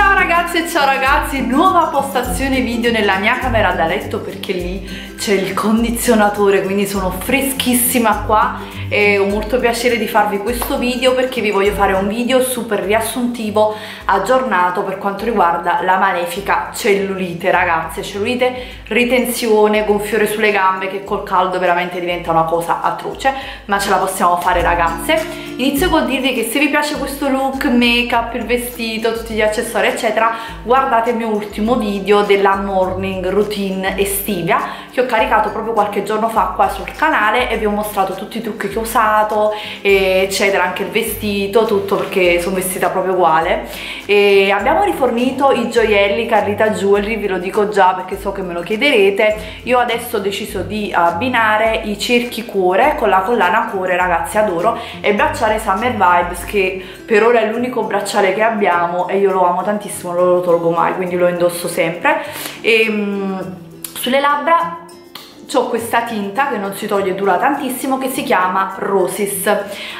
Ciao ragazze e ciao ragazzi, nuova postazione video nella mia camera da letto perché lì c'è il condizionatore quindi sono freschissima qua e ho molto piacere di farvi questo video perché vi voglio fare un video super riassuntivo aggiornato per quanto riguarda la malefica cellulite ragazze, cellulite, ritenzione, gonfiore sulle gambe che col caldo veramente diventa una cosa atroce ma ce la possiamo fare ragazze. Inizio col dirvi che se vi piace questo look, make up, il vestito, tutti gli accessori eccetera guardate il mio ultimo video della morning routine estiva che ho caricato proprio qualche giorno fa qua sul canale e vi ho mostrato tutti i trucchi che ho usato eccetera anche il vestito tutto perché sono vestita proprio uguale e abbiamo rifornito i gioielli Carlita Jewelry vi lo dico già perché so che me lo chiederete io adesso ho deciso di abbinare i cerchi cuore con la collana cuore ragazzi adoro e bracciale bracciale Summer Vibes che per ora è l'unico bracciale che abbiamo e io lo amo tantissimo, non lo tolgo mai, quindi lo indosso sempre. E, um, sulle labbra ho questa tinta che non si toglie dura tantissimo che si chiama Roses.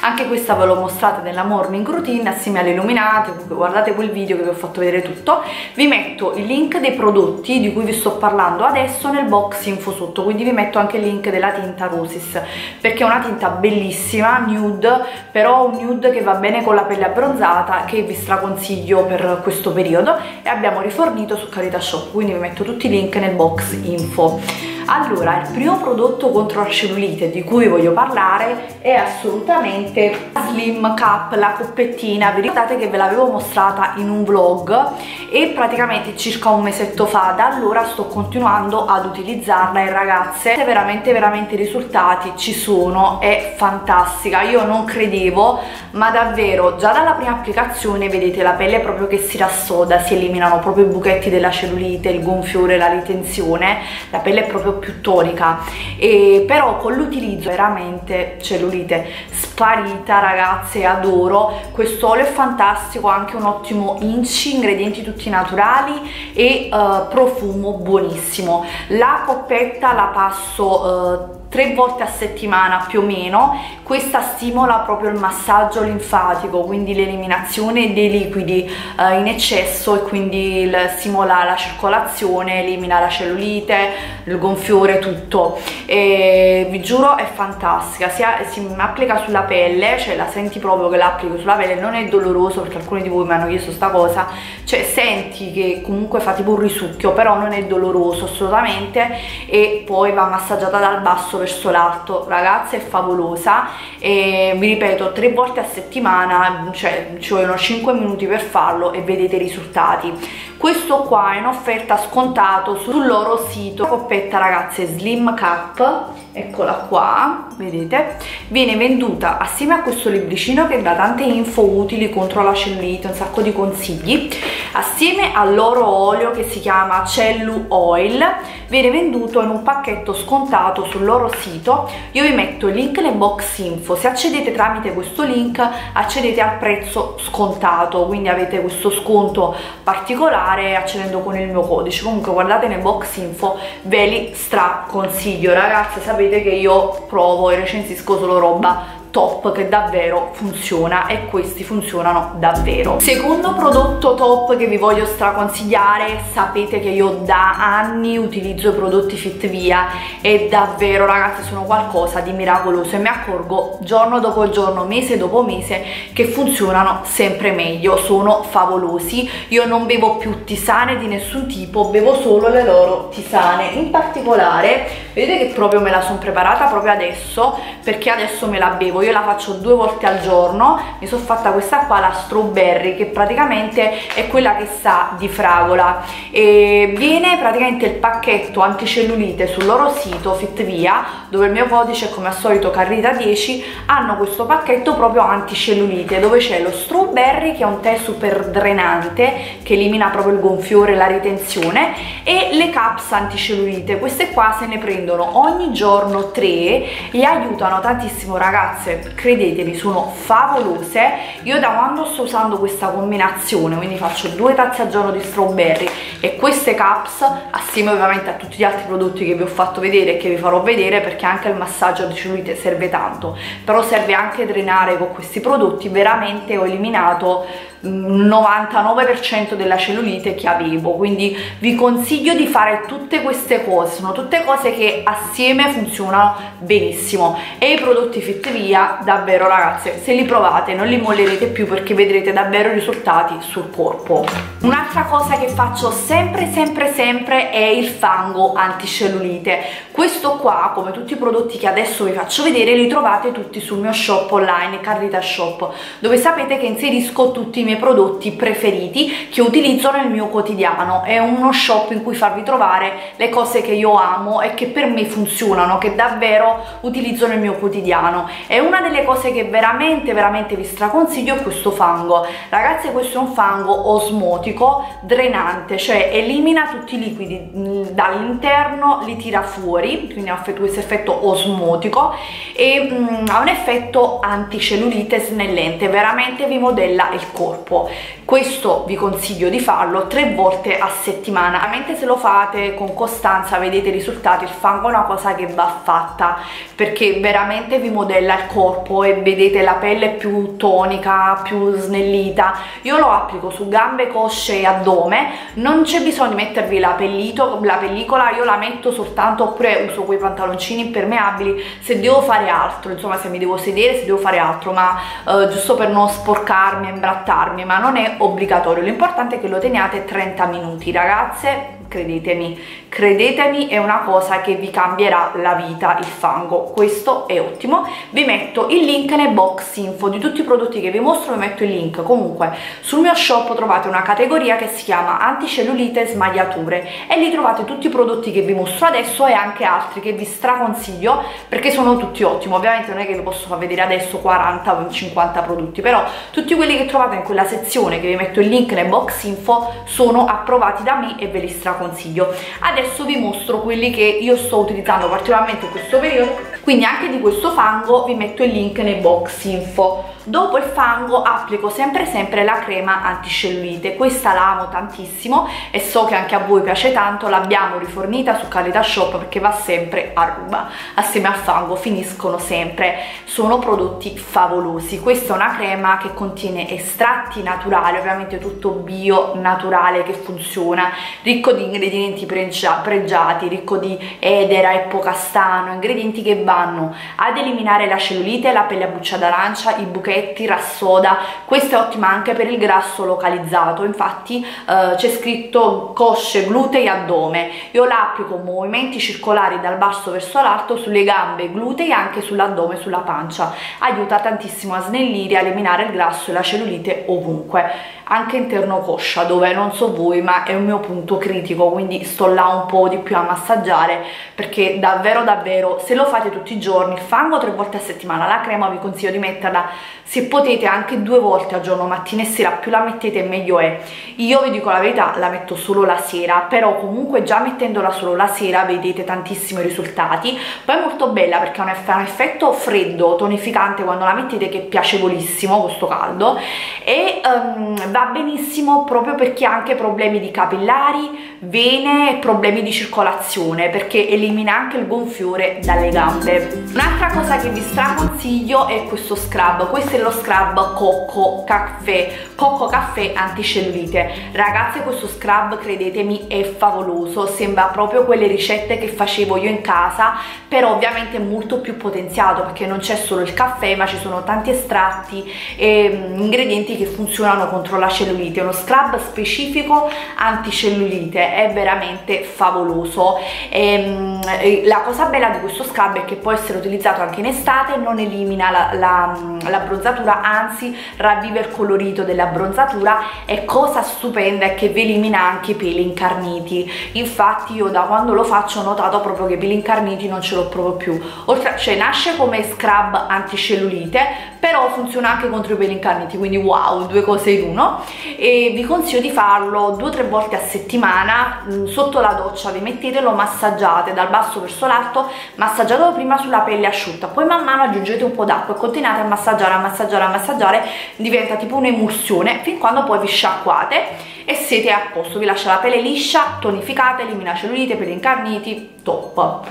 Anche questa ve l'ho mostrata nella morning routine assieme alle illuminate guardate quel video che vi ho fatto vedere tutto. Vi metto il link dei prodotti di cui vi sto parlando adesso nel box info sotto quindi vi metto anche il link della tinta Roses perché è una tinta bellissima nude però un nude che va bene con la pelle abbronzata che vi straconsiglio per questo periodo. E abbiamo rifornito su Carita Shop quindi vi metto tutti i link nel box info allora, il primo prodotto contro la cellulite di cui voglio parlare è assolutamente la Slim Cup, la coppettina. Vi ricordate che ve l'avevo mostrata in un vlog e praticamente circa un mesetto fa da allora sto continuando ad utilizzarla e ragazze veramente veramente i risultati ci sono, è fantastica. Io non credevo, ma davvero già dalla prima applicazione vedete la pelle proprio che si rassoda, si eliminano proprio i buchetti della cellulite, il gonfiore, la ritenzione, la pelle è proprio più tonica. E però con l'utilizzo veramente cellulite sparita ragazze adoro. Questo olio è fantastico anche un ottimo inci ingredienti tutti naturali e uh, profumo buonissimo. La coppetta la passo uh, tre volte a settimana più o meno questa stimola proprio il massaggio linfatico quindi l'eliminazione dei liquidi eh, in eccesso e quindi il, stimola la circolazione elimina la cellulite il gonfiore tutto. E vi giuro è fantastica Sia, si applica sulla pelle cioè la senti proprio che l'applico sulla pelle non è doloroso perché alcuni di voi mi hanno chiesto sta cosa cioè senti che comunque fa tipo un risucchio però non è doloroso assolutamente e poi va massaggiata dal basso verso l'alto ragazze è favolosa e vi ripeto tre volte a settimana cioè ci vogliono 5 minuti per farlo e vedete i risultati. Questo qua è in offerta scontato sul loro sito coppetta ragazze slim cup eccola qua vedete? Viene venduta assieme a questo libricino che dà tante info utili contro la cellulite un sacco di consigli assieme al loro olio che si chiama Cellu Oil viene venduto in un pacchetto scontato sul loro sito. Io vi metto il link nel box info. Se accedete tramite questo link accedete al prezzo scontato quindi avete questo sconto particolare accedendo con il mio codice. Comunque guardate nel box info ve li straconsiglio. Ragazze sapete che io provo e recensisco solo roba top che davvero funziona e questi funzionano davvero. Secondo prodotto top che vi voglio straconsigliare sapete che io da anni utilizzo i prodotti fit via e davvero ragazzi sono qualcosa di miracoloso e mi accorgo giorno dopo giorno mese dopo mese che funzionano sempre meglio sono favolosi. Io non bevo più tisane di nessun tipo bevo solo le loro tisane. In particolare vedete che proprio me la sono preparata proprio adesso perché adesso me la bevo io la faccio due volte al giorno mi sono fatta questa qua la strawberry che praticamente è quella che sa di fragola. E viene praticamente il pacchetto anticellulite sul loro sito Fitvia dove il mio codice è come al solito Carrita 10 hanno questo pacchetto proprio anticellulite dove c'è lo strawberry che è un tè super drenante che elimina proprio il gonfiore la ritenzione e le caps anticellulite. Queste qua se ne prendono ogni giorno tre e aiutano tantissimo ragazze ragazze credetemi sono favolose. Io da quando sto usando questa combinazione quindi faccio due tazze al giorno di strawberry e queste caps assieme ovviamente a tutti gli altri prodotti che vi ho fatto vedere e che vi farò vedere perché anche il massaggio di cellulite serve tanto. Però serve anche drenare con questi prodotti veramente ho eliminato 99% della cellulite che avevo. Quindi vi consiglio di fare tutte queste cose sono tutte cose che assieme funzionano benissimo. E i prodotti fit via davvero ragazze se li provate non li mollerete più perché vedrete davvero risultati sul corpo. Un'altra cosa che faccio sempre sempre sempre è il fango anticellulite. Questo qua come tutti i prodotti che adesso vi faccio vedere li trovate tutti sul mio shop online Carlita Shop dove sapete che inserisco tutti i miei prodotti preferiti che utilizzo nel mio quotidiano. È uno shop in cui farvi trovare le cose che io amo e che per me funzionano che davvero utilizzo nel mio quotidiano. E una delle cose che veramente veramente vi straconsiglio è questo fango. Ragazzi questo è un fango osmotico drenante cioè elimina tutti i liquidi mm, dall'interno li tira fuori quindi ha questo effetto osmotico e mm, ha un effetto anticellulite snellente veramente vi modella il corpo. Questo vi consiglio di farlo tre volte a settimana. Veramente se lo fate con costanza vedete i risultati il fango è una cosa che va fatta perché veramente vi modella il corpo e vedete la pelle più tonica più snellita. Io lo applico su gambe cosce e addome. Non c'è bisogno di mettervi la, pellito, la pellicola. Io la metto soltanto oppure uso quei pantaloncini impermeabili se devo fare altro. Insomma se mi devo sedere se devo fare altro. Ma eh, giusto per non sporcarmi e imbrattarmi ma non è obbligatorio. L'importante è che lo teniate 30 minuti ragazze credetemi. Credetemi è una cosa che vi cambierà la vita il fango. Questo è ottimo. Vi metto il link nel box info di tutti i prodotti che vi mostro vi metto il link. Comunque sul mio shop trovate una categoria che si chiama anticellulite smagliature e lì trovate tutti i prodotti che vi mostro adesso e anche altri che vi straconsiglio perché sono tutti ottimi. Ovviamente non è che vi posso far vedere adesso 40 o 50 prodotti però tutti quelli che trovate in quella sezione che vi metto il link nel box info sono approvati da me e ve li straconsiglio consiglio. Adesso vi mostro quelli che io sto utilizzando particolarmente in questo periodo quindi anche di questo fango vi metto il link nei box info dopo il fango applico sempre sempre la crema anticellulite questa la amo tantissimo e so che anche a voi piace tanto. L'abbiamo rifornita su Calita Shop perché va sempre a ruba. Assieme al fango finiscono sempre. Sono prodotti favolosi. Questa è una crema che contiene estratti naturali ovviamente tutto bio naturale che funziona. Ricco di ingredienti pregia pregiati ricco di edera e pocastano ingredienti che vanno ad eliminare la cellulite, la pelle a buccia d'arancia, i buchetti, rassoda, questa è ottima anche per il grasso localizzato, infatti eh, c'è scritto cosce, glutei, addome, io la applico movimenti circolari dal basso verso l'alto sulle gambe, glutei anche sull'addome, sulla pancia, aiuta tantissimo a snellire, a eliminare il grasso e la cellulite ovunque anche interno coscia dove non so voi ma è un mio punto critico quindi sto là un po' di più a massaggiare perché davvero davvero se lo fate tutti i giorni fango tre volte a settimana la crema vi consiglio di metterla se potete anche due volte al giorno mattina e sera più la mettete meglio è. Io vi dico la verità la metto solo la sera però comunque già mettendola solo la sera vedete tantissimi risultati. Poi è molto bella perché ha un, effetto freddo tonificante quando la mettete che è piacevolissimo questo caldo. E um, va benissimo proprio per chi ha anche problemi di capillari, vene e problemi di circolazione perché elimina anche il gonfiore dalle gambe. Un'altra cosa che vi straconsiglio è questo scrub, questo è lo scrub cocco caffè, cocco caffè anticellulite. Ragazze questo scrub credetemi è favoloso, sembra proprio quelle ricette che facevo io in casa, però ovviamente è molto più potenziato perché non c'è solo il caffè ma ci sono tanti estratti e mm, ingredienti che funzionano contro la cellulite, uno scrub specifico anticellulite, è veramente favoloso. Ehm, e, la cosa bella di questo scrub è che può essere utilizzato anche in estate, non elimina la, la, la anzi ravviva il colorito della bronzatura e cosa stupenda è che vi elimina anche i peli incarniti. Infatti io da quando lo faccio ho notato proprio che i peli incarniti non ce l'ho proprio più. Oltre, cioè nasce come scrub anticellulite, però funziona anche contro i peli incarniti, quindi wow, due cose in uno e vi consiglio di farlo due o tre volte a settimana mm, sotto la doccia. Vi mettete lo massaggiate dal basso verso l'alto massaggiatelo prima sulla pelle asciutta poi man mano aggiungete un po' d'acqua e continuate a massaggiare a massaggiare a massaggiare diventa tipo un'emulsione fin quando poi vi sciacquate e siete a posto. Vi lascia la pelle liscia tonificata elimina cellulite peli incarniti top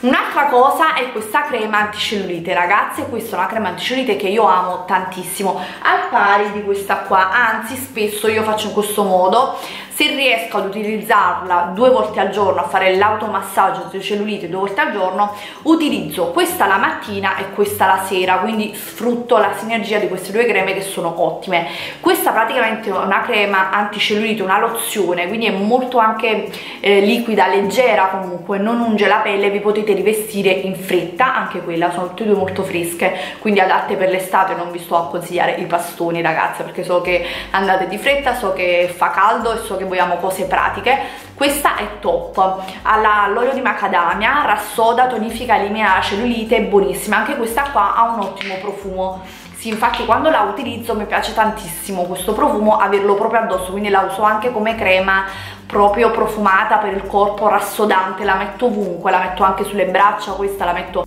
Un'altra cosa è questa crema anticellulite, ragazze, questa è una crema anticellulite che io amo tantissimo, al pari di questa qua, anzi spesso io faccio in questo modo, se riesco ad utilizzarla due volte al giorno, a fare l'automassaggio di cellulite due volte al giorno, utilizzo questa la mattina e questa la sera, quindi sfrutto la sinergia di queste due creme che sono ottime. Questa praticamente è una crema anticellulite, una lozione, quindi è molto anche eh, liquida, leggera comunque, non unge la pelle, vi potete rivestire in fretta, anche quella, sono tutte e due molto fresche, quindi adatte per l'estate, non vi sto a consigliare i pastoni ragazze, perché so che andate di fretta, so che fa caldo e so che vogliamo cose pratiche. Questa è top. All'olio di macadamia rassoda tonifica la cellulite buonissima. Anche questa qua ha un ottimo profumo. Sì infatti quando la utilizzo mi piace tantissimo questo profumo averlo proprio addosso quindi la uso anche come crema proprio profumata per il corpo rassodante la metto ovunque la metto anche sulle braccia questa la metto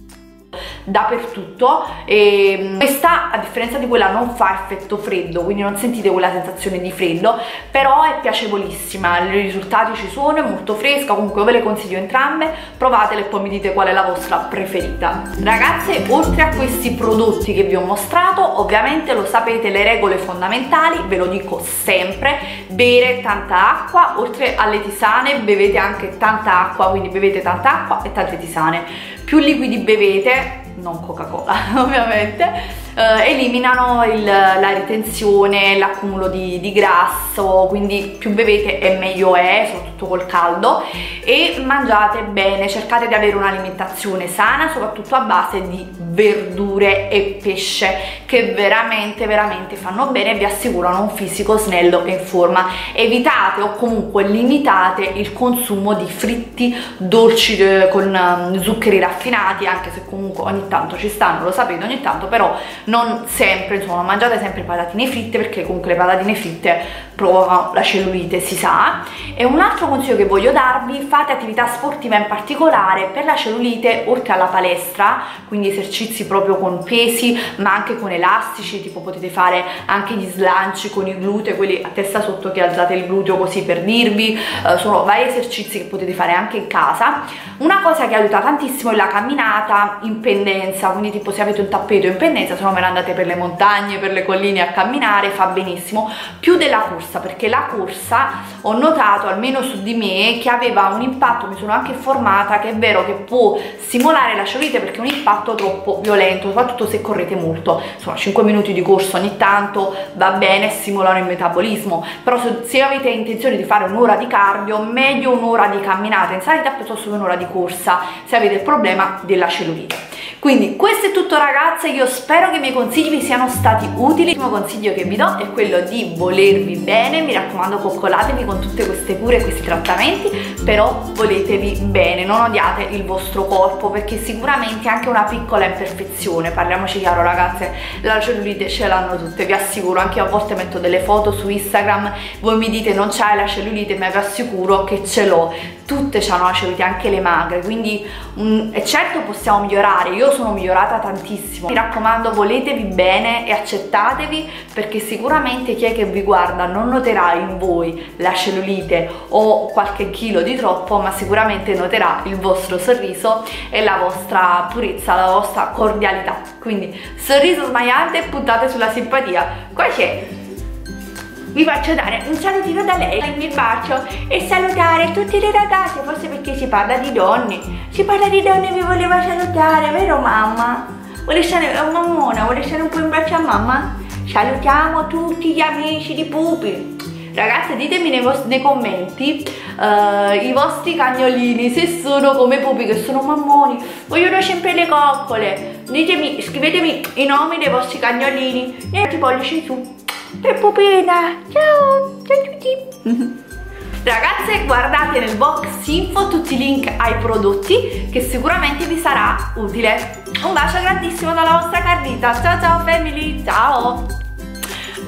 dappertutto e mm, questa a differenza di quella non fa effetto freddo quindi non sentite quella sensazione di freddo però è piacevolissima i risultati ci sono è molto fresca comunque ve le consiglio entrambe provatele e poi mi dite qual è la vostra preferita. Ragazze oltre a questi prodotti che vi ho mostrato ovviamente lo sapete le regole fondamentali ve lo dico sempre bere tanta acqua oltre alle tisane bevete anche tanta acqua quindi bevete tanta acqua e tante tisane più liquidi bevete non Coca-Cola ovviamente eh, eliminano il, la ritenzione, l'accumulo di, di, grasso, quindi più bevete e meglio è, soprattutto col caldo e mangiate bene, cercate di avere un'alimentazione sana, soprattutto a base di verdure e pesce che veramente veramente fanno bene e vi assicurano un fisico snello e in forma. Evitate o comunque limitate il consumo di fritti, dolci eh, con um, zuccheri raffinati, anche se comunque ogni tanto ci stanno, lo sapete ogni tanto, però non sempre, insomma, mangiate sempre patatine fritte perché comunque le patatine fritte provocano la cellulite, si sa. E un altro consiglio che voglio darvi, fate attività sportiva in particolare per la cellulite, oltre alla palestra, quindi esercizi proprio con pesi, ma anche con elastici, tipo potete fare anche gli slanci con i glutei, quelli a testa sotto che alzate il gluteo così per dirvi, eh, sono vari esercizi che potete fare anche in casa. Una cosa che aiuta tantissimo è la camminata in pendenza, quindi tipo se avete un tappeto in pendenza, se no me ne andate per le montagne, per le colline a camminare, fa benissimo, più della corsa, perché la corsa ho notato, almeno su di me, che aveva un impatto, mi sono anche informata che è vero che può stimolare la cellulite perché è un impatto troppo violento, soprattutto se correte molto, insomma 5 minuti di corsa ogni tanto va bene, stimolano il metabolismo, però se, se avete intenzione di fare un'ora di cardio, meglio un'ora di camminata in salita piuttosto che un'ora di corsa, se avete il problema della cellulite. Quindi questo è tutto ragazze, io spero che i miei consigli vi siano stati utili. Il primo consiglio che vi do è quello di volervi bene, mi raccomando coccolatevi con tutte queste cure e questi trattamenti, però voletevi bene, non odiate il vostro corpo perché sicuramente anche una piccola imperfezione, parliamoci chiaro ragazze, la cellulite ce l'hanno tutte, vi assicuro, anche io a volte metto delle foto su Instagram, voi mi dite non c'hai la cellulite, ma vi assicuro che ce l'ho, tutte hanno la cellulite, anche le magre, quindi um, certo possiamo migliorare, io sono migliorata tantissimo, mi raccomando voletevi bene e accettatevi perché sicuramente chi è che vi guarda non noterà in voi la cellulite o qualche chilo di troppo, ma sicuramente noterà il vostro sorriso e la vostra purezza, la vostra cordialità, quindi sorriso smagliante e puntate sulla simpatia, qua c'è vi faccio dare un salutino da lei, il bacio e salutare tutte le ragazze, forse perché si parla di donne, si parla di donne vi voleva salutare, vero mamma? Vuole stare una mammona, vuole stare un po' in braccio a mamma? Salutiamo tutti gli amici di Pupi. Ragazze ditemi nei, nei commenti uh, i vostri cagnolini se sono come Pupi che sono mammoni, vogliono sempre le coccole. Ditemi, scrivetemi i nomi dei vostri cagnolini e pollici su e Pupina ciao ciao a tutti Ragazze guardate nel box info tutti i link ai prodotti che sicuramente vi sarà utile. Un bacio grandissimo dalla vostra Carlita. Ciao ciao family, ciao!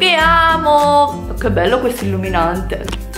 vi amo che bello questo illuminante